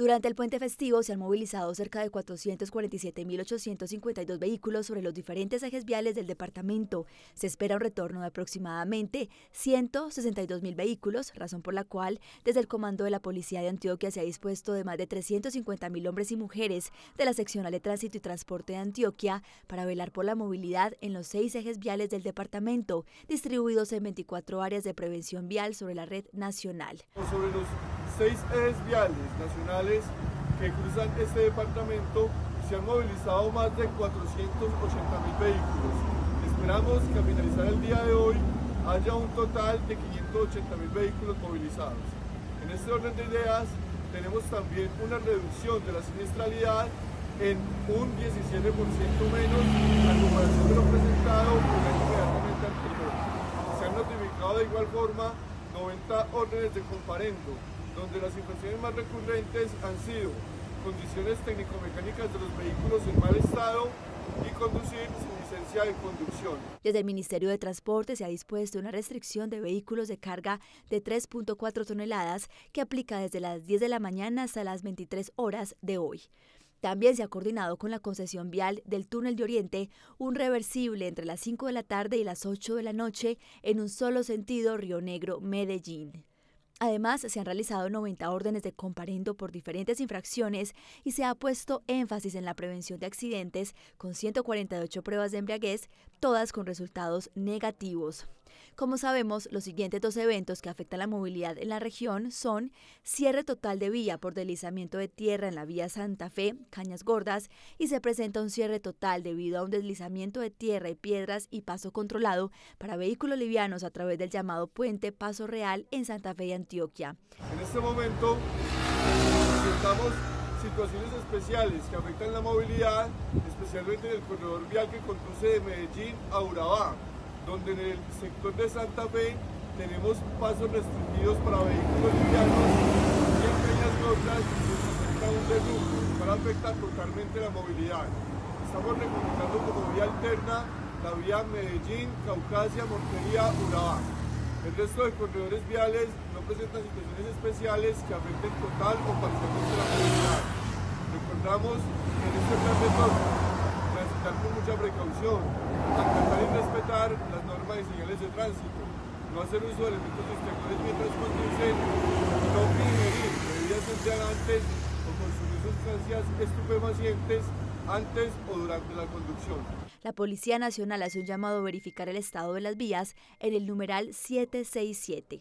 Durante el puente festivo se han movilizado cerca de 447.852 vehículos sobre los diferentes ejes viales del departamento. Se espera un retorno de aproximadamente 162.000 vehículos, razón por la cual desde el comando de la Policía de Antioquia se ha dispuesto de más de 350.000 hombres y mujeres de la seccional de tránsito y transporte de Antioquia para velar por la movilidad en los seis ejes viales del departamento, distribuidos en 24 áreas de prevención vial sobre la red nacional. Sobre los seis ejes viales nacionales que cruzan este departamento se han movilizado más de 480 mil vehículos. Esperamos que a finalizar el día de hoy haya un total de 580 mil vehículos movilizados. En este orden de ideas tenemos también una reducción de la siniestralidad en un 17% menos a comparación de lo presentado por el inmediatamente anterior. Se han notificado de igual forma 90 órdenes de comparendo donde las infracciones más recurrentes han sido condiciones técnico-mecánicas de los vehículos en mal estado y conducir sin licencia de conducción. Desde el Ministerio de Transporte se ha dispuesto una restricción de vehículos de carga de 3.4 toneladas que aplica desde las 10 de la mañana hasta las 23 horas de hoy. También se ha coordinado con la concesión vial del túnel de Oriente un reversible entre las 5 de la tarde y las 8 de la noche en un solo sentido Río Negro-Medellín. Además, se han realizado 90 órdenes de comparendo por diferentes infracciones y se ha puesto énfasis en la prevención de accidentes con 148 pruebas de embriaguez, todas con resultados negativos. Como sabemos, los siguientes dos eventos que afectan la movilidad en la región son cierre total de vía por deslizamiento de tierra en la vía Santa Fe, Cañas Gordas, y se presenta un cierre total debido a un deslizamiento de tierra y piedras y paso controlado para vehículos livianos a través del llamado puente Paso Real en Santa Fe y Antioquia. En este momento presentamos situaciones especiales que afectan la movilidad, especialmente en el corredor vial que conduce de Medellín a Urabá donde en el sector de Santa Fe tenemos pasos restringidos para vehículos livianos y en Peñas Gordas se presenta un derrumbe, para afectar totalmente la movilidad. Estamos recomendando como vía alterna la vía Medellín, Caucasia, Montería, Urabá. El resto de corredores viales no presentan situaciones especiales que afecten total o parcialmente la movilidad. Recordamos que en este plan de con mucha precaución, y respetar las normas y señales de tránsito, no hacer uso de elementos exteriores mientras conducen, no ingerir bebidas embriagantes o consumir sustancias estupefacientes antes o durante la conducción. La Policía Nacional hace un llamado a verificar el estado de las vías en el numeral 767.